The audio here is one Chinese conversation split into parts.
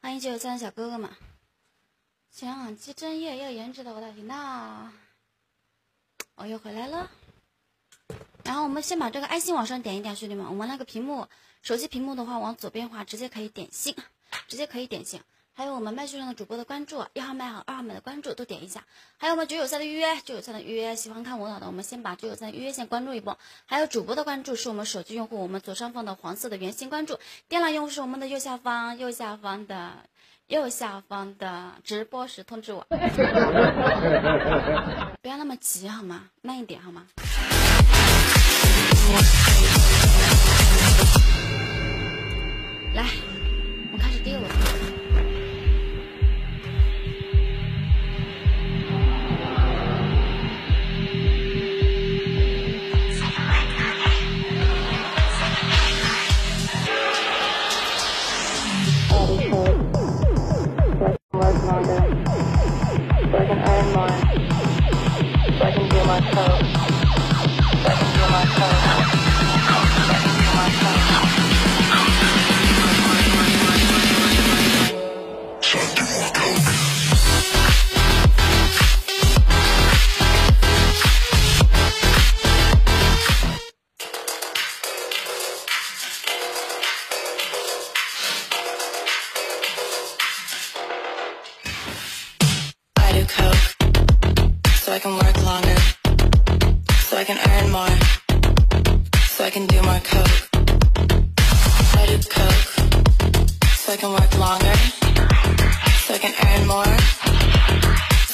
欢迎九九三的小哥哥们。行，鸡胗叶要颜值的我的天呐！我又回来了。然后我们先把这个爱心往上点一点，兄弟们，我们那个屏幕，手机屏幕的话往左边滑，直接可以点心，直接可以点心。还有我们麦序上的主播的关注，一号麦和二号麦的关注都点一下。还有我们九九三的预约，九九三的预约，喜欢看舞蹈的，我们先把九九三预约先关注一波。还有主播的关注是我们手机用户，我们左上方的黄色的圆心关注；电脑用户是我们的右下方右下方的右下方的直播时通知我。不要那么急好吗？慢一点好吗？来，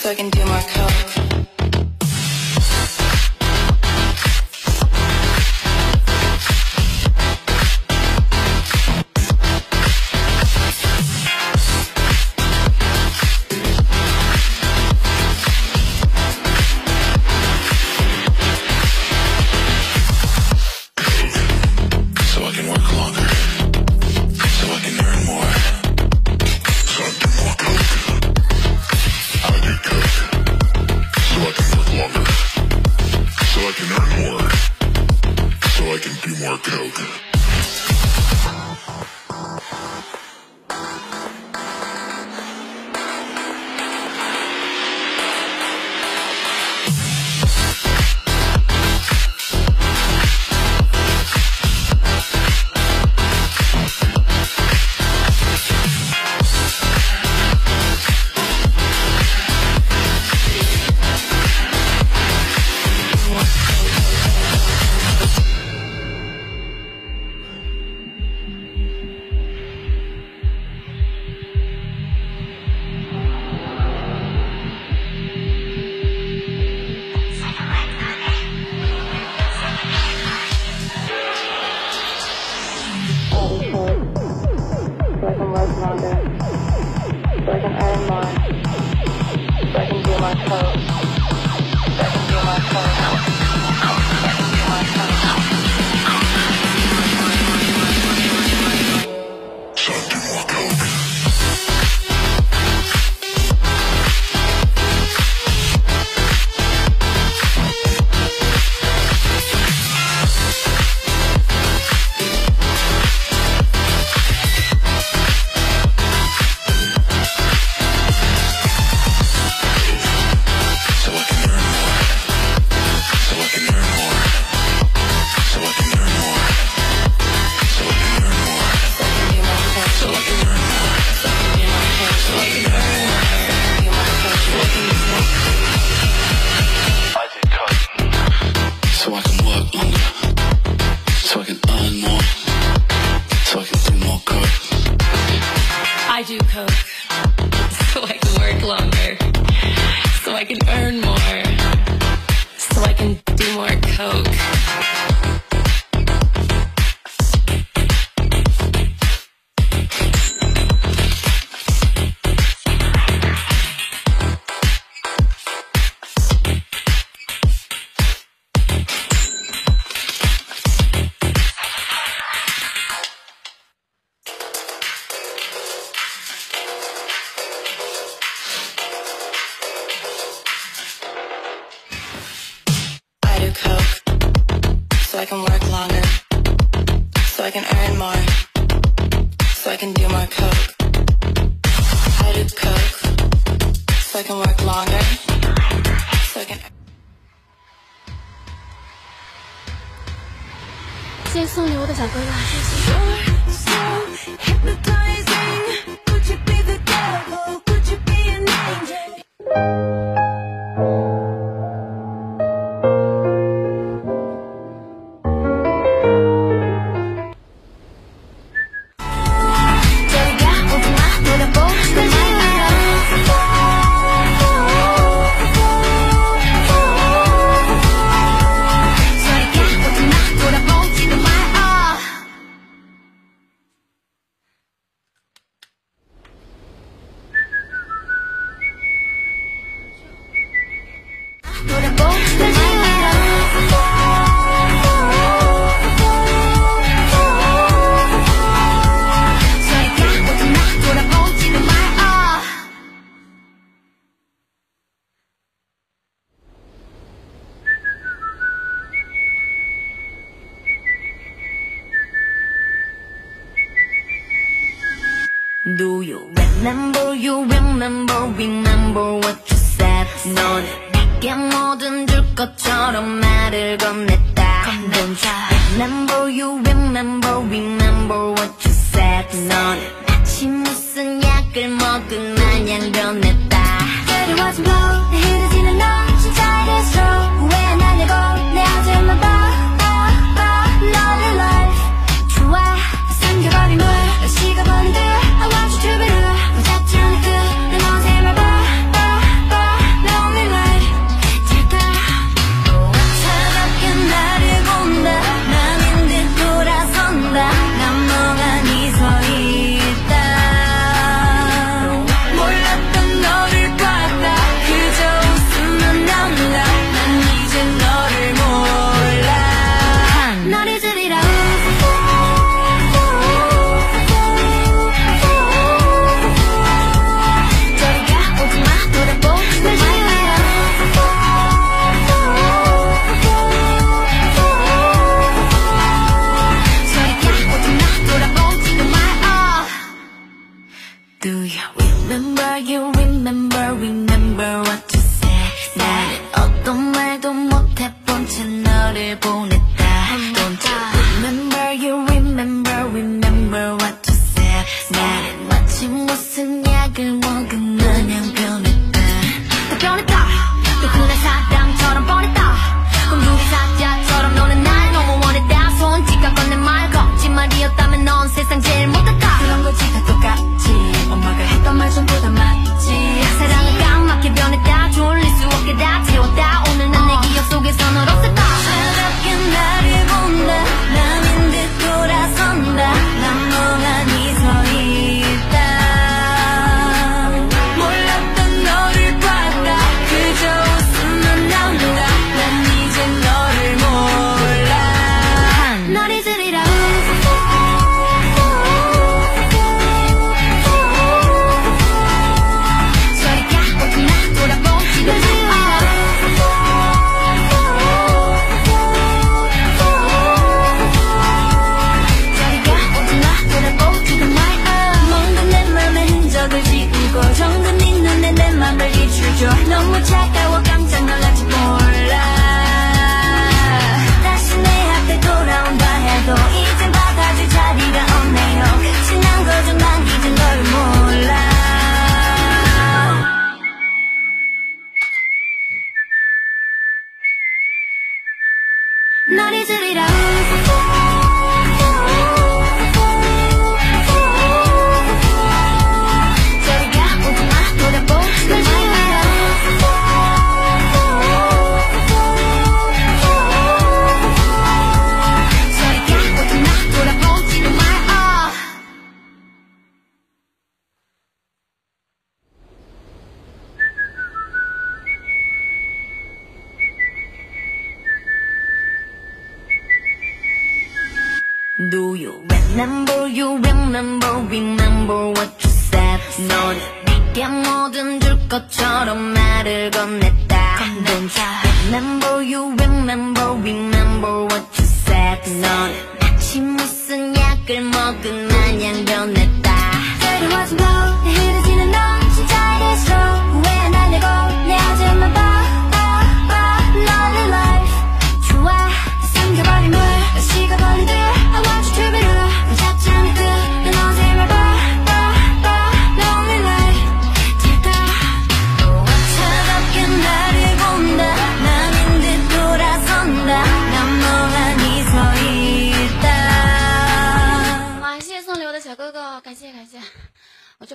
so I can earn more, my coat. I can do more coke. I do coke so I can work longer. So I can. you remember, remember what you said. 넌 내게 뭐든 줄 것처럼 말을 건넸다. Don't remember, you remember, remember what you said. 넌 마치 무슨 약을 먹은 마냥 변했다. Girl, it was blow, 해를 지는 너 진짜 이랬어 날 잊으리라. do you remember? You remember remember what you said. 너는 네게 뭐든 줄 것처럼 말을 건넸다 remember? You remember remember what you said. 너는 마치 무슨 약을 먹은 마냥 변했다.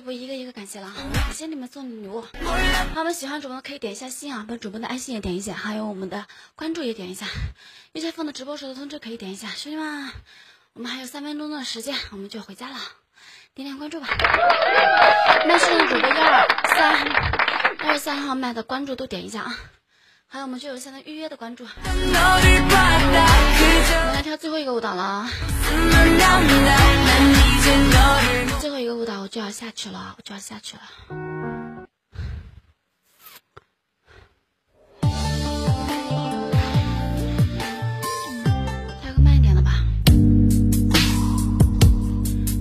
就不一个一个感谢了，感谢你们送的礼物。他们喜欢主播的可以点一下心啊，把主播的爱心也点一下，还有我们的关注也点一下。玉切放的直播时的通知可以点一下，兄弟们，我们还有三分钟的时间，我们就回家了，点点关注吧。麦序的主播幺二三二十三号麦的关注都点一下啊，还有我们就有现在预约的关注。我们来跳最后一个舞蹈了啊！最后一个舞蹈我就要下去了，我就要下去了。跳个慢一点的吧。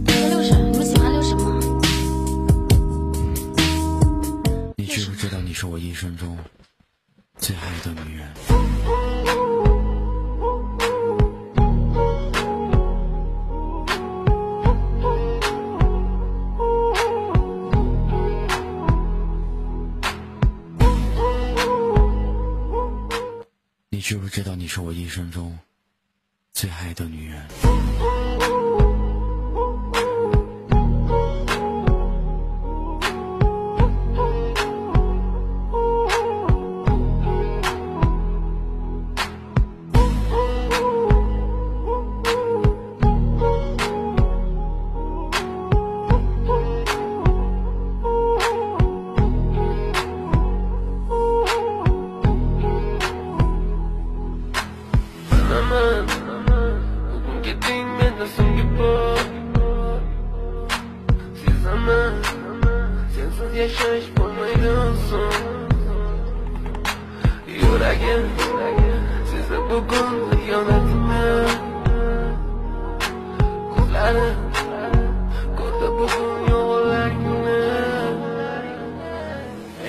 跳个六神，你们喜欢六神吗？你知不知道你是我一生中最爱的女人？知不知道你是我一生中最爱的女人？yashash bo'lmaydi so'ng yuragim sezib bugun xiyonatni ko'zlari ko'rdi bugun yolg'onlarni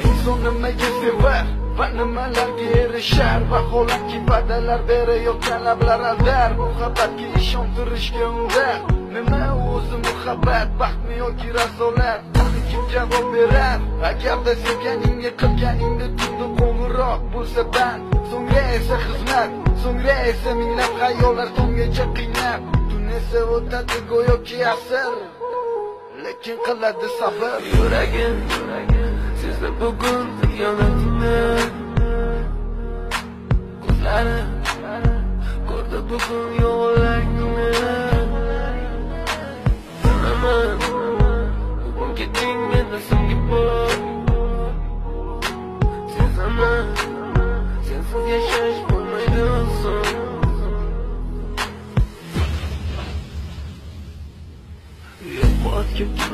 inson nimaga sevar va nimalarga erishar vaholanki va'dalar berayotgan lablar aldar muhabbatga ishontirishga undar nima o'zi muhabbat baxtmi yoki razolat kim javob berar Agarda sevganingga qilganingda tunda qo'ng'iroq bo'lsa band. So'ngra esa xizmat, so'ngra esa minglab xayollar tonggacha qiynab. Tun esa o'tadi go'yoki asr Lekin qiladi sabr. Yuragim, sezdi bugun xiyonatini Ko'zlari ko'rdi bugun yo'l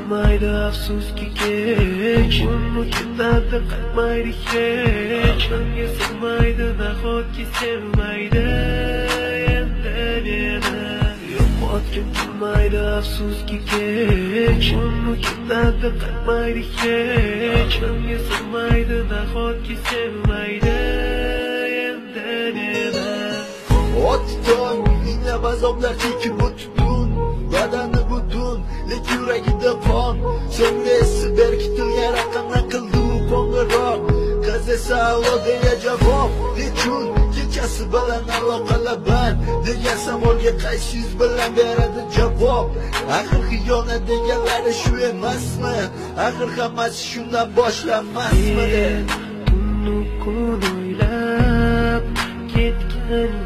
kalkmaydı afsuski keç Umudumdan da kalkmaydı hiç Aklımga sığmaydı nahotki sevmaydı? Endi meni Yo'qotgim kelmaydi afsuski keç Umudumdan da kalkmaydı hiç Aklımga sığmaydı nahotki sevmaydı? Endi meni Otdan yine bazomlar çekip uttun Yadan Badani lek yuragida qon So'ngra esi berkitilgan raqamdan qildi u qo'ng'iroq Qiz esa allo deya javob Nechun kechasi bilan aloqalar band. Degan savolga qaysi yuz bilan beradi javob? Axir xiyonat deganlari shu emasmi? Axir hammasi shundan boshlanmasmidi Tunu kun o'ylab ketgan